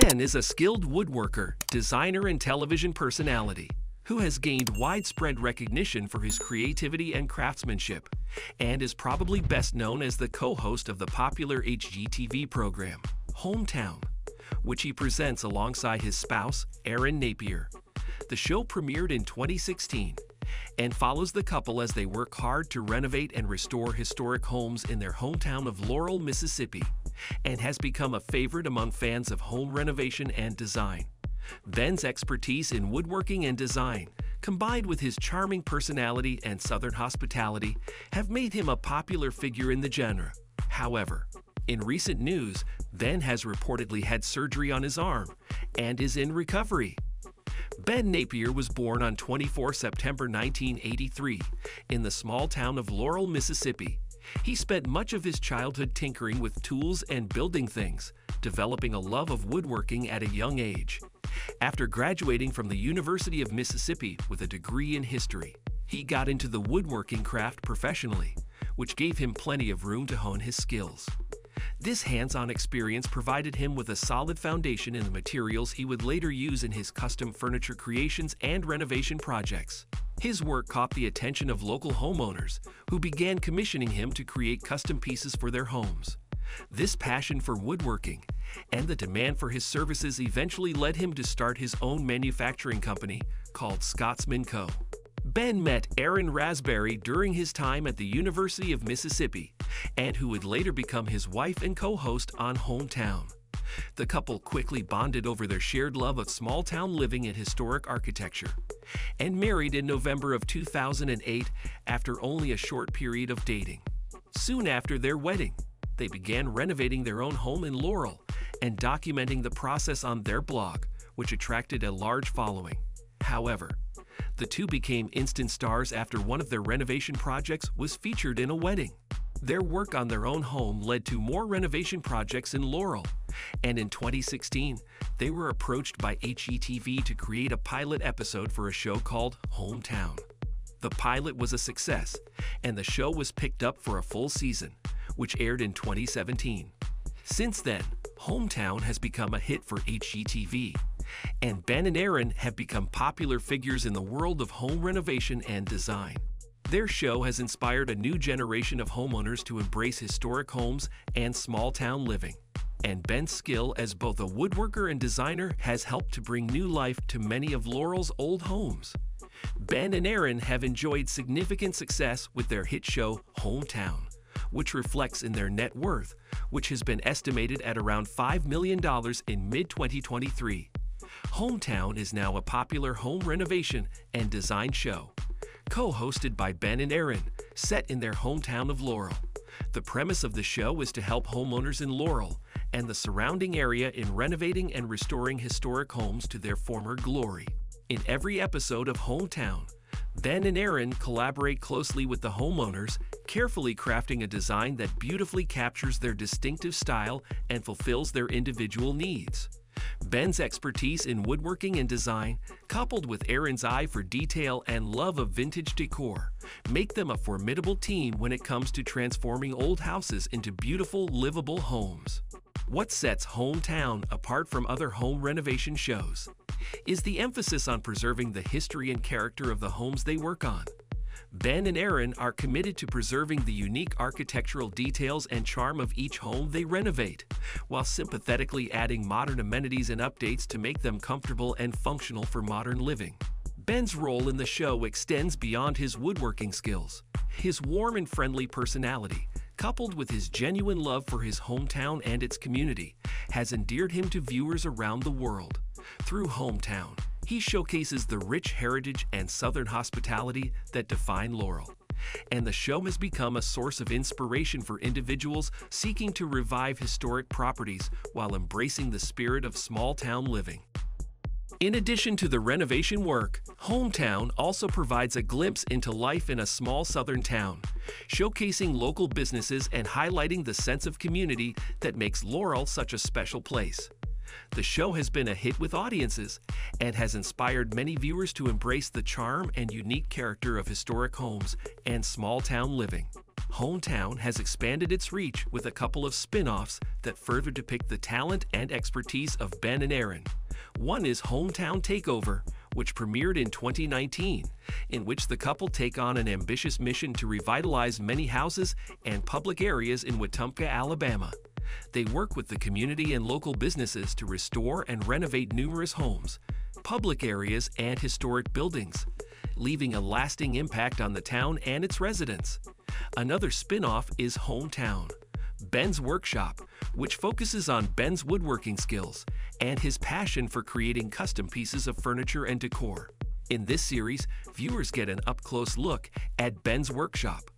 Ben is a skilled woodworker, designer, and television personality who has gained widespread recognition for his creativity and craftsmanship, and is probably best known as the co-host of the popular HGTV program, Hometown, which he presents alongside his spouse, Erin Napier. The show premiered in 2016 and follows the couple as they work hard to renovate and restore historic homes in their hometown of Laurel, Mississippi, and has become a favorite among fans of home renovation and design. Ben's expertise in woodworking and design, combined with his charming personality and southern hospitality, have made him a popular figure in the genre. However, in recent news, Ben has reportedly had surgery on his arm and is in recovery. Ben Napier was born on 24 September 1983 in the small town of Laurel, Mississippi. He spent much of his childhood tinkering with tools and building things, developing a love of woodworking at a young age. After graduating from the University of Mississippi with a degree in history, he got into the woodworking craft professionally, which gave him plenty of room to hone his skills. This hands-on experience provided him with a solid foundation in the materials he would later use in his custom furniture creations and renovation projects. His work caught the attention of local homeowners, who began commissioning him to create custom pieces for their homes. This passion for woodworking and the demand for his services eventually led him to start his own manufacturing company called Scotsman Co. Ben met Erin Rasberry during his time at the University of Mississippi and who would later become his wife and co-host on Hometown. The couple quickly bonded over their shared love of small town living and historic architecture, and married in November of 2008 after only a short period of dating. Soon after their wedding, they began renovating their own home in Laurel and documenting the process on their blog, which attracted a large following. However, the two became instant stars after one of their renovation projects was featured in a wedding. Their work on their own home led to more renovation projects in Laurel, and in 2016, they were approached by HGTV to create a pilot episode for a show called Hometown. The pilot was a success, and the show was picked up for a full season, which aired in 2017. Since then, Hometown has become a hit for HGTV, and Ben and Erin have become popular figures in the world of home renovation and design. Their show has inspired a new generation of homeowners to embrace historic homes and small town living. And Ben's skill as both a woodworker and designer has helped to bring new life to many of Laurel's old homes. Ben and Erin have enjoyed significant success with their hit show Hometown, which reflects in their net worth, which has been estimated at around $5 million in mid 2023. Hometown is now a popular home renovation and design show, co-hosted by Ben and Erin, set in their hometown of Laurel. The premise of the show is to help homeowners in Laurel and the surrounding area in renovating and restoring historic homes to their former glory. In every episode of Hometown, Ben and Erin collaborate closely with the homeowners, carefully crafting a design that beautifully captures their distinctive style and fulfills their individual needs. Ben's expertise in woodworking and design, coupled with Erin's eye for detail and love of vintage decor, make them a formidable team when it comes to transforming old houses into beautiful, livable homes. What sets Hometown apart from other home renovation shows is the emphasis on preserving the history and character of the homes they work on. Ben and Erin are committed to preserving the unique architectural details and charm of each home they renovate, while sympathetically adding modern amenities and updates to make them comfortable and functional for modern living. Ben's role in the show extends beyond his woodworking skills. His warm and friendly personality, coupled with his genuine love for his hometown and its community, has endeared him to viewers around the world. Through Hometown, he showcases the rich heritage and Southern hospitality that define Laurel. And the show has become a source of inspiration for individuals seeking to revive historic properties while embracing the spirit of small town living. In addition to the renovation work, Hometown also provides a glimpse into life in a small southern town, showcasing local businesses and highlighting the sense of community that makes Laurel such a special place. The show has been a hit with audiences and has inspired many viewers to embrace the charm and unique character of historic homes and small town living. Hometown has expanded its reach with a couple of spin offs that further depict the talent and expertise of Ben and Erin. One is Hometown Takeover, which premiered in 2019, in which the couple take on an ambitious mission to revitalize many houses and public areas in Wetumpka, Alabama. They work with the community and local businesses to restore and renovate numerous homes, public areas, and historic buildings, leaving a lasting impact on the town and its residents. Another spin off is Hometown, Ben's Workshop, which focuses on Ben's woodworking skills and his passion for creating custom pieces of furniture and decor. In this series, viewers get an up close look at Ben's workshop,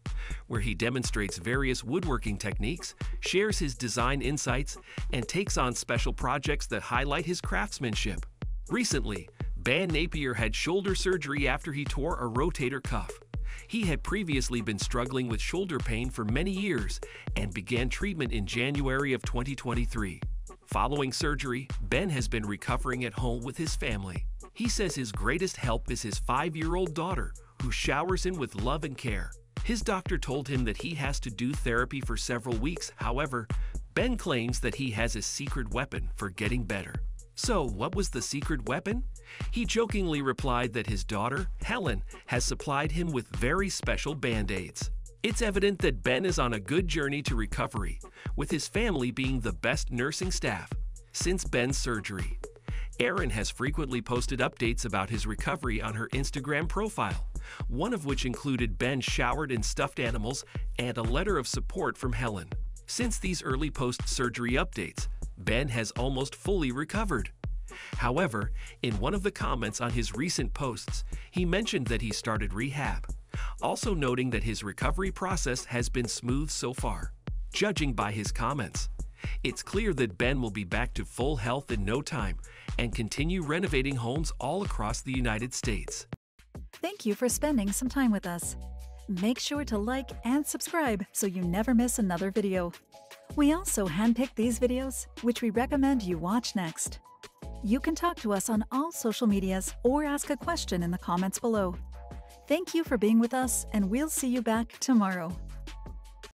where he demonstrates various woodworking techniques, shares his design insights, and takes on special projects that highlight his craftsmanship. Recently, Ben Napier had shoulder surgery after he tore a rotator cuff. He had previously been struggling with shoulder pain for many years and began treatment in January of 2023. Following surgery, Ben has been recovering at home with his family. He says his greatest help is his five year old daughter, who showers him with love and care. His doctor told him that he has to do therapy for several weeks. However, Ben claims that he has a secret weapon for getting better. So, what was the secret weapon? He jokingly replied that his daughter, Helen, has supplied him with very special band aids. It's evident that Ben is on a good journey to recovery, with his family being the best nursing staff since Ben's surgery. Erin has frequently posted updates about his recovery on her Instagram profile, one of which included Ben showered in stuffed animals and a letter of support from Helen. Since these early post surgery updates, Ben has almost fully recovered. However, in one of the comments on his recent posts, he mentioned that he started rehab, also noting that his recovery process has been smooth so far. Judging by his comments, it's clear that Ben will be back to full health in no time and continue renovating homes all across the United States. Thank you for spending some time with us. Make sure to like and subscribe so you never miss another video. We also handpick these videos, which we recommend you watch next. You can talk to us on all social medias or ask a question in the comments below. Thank you for being with us, and we'll see you back tomorrow.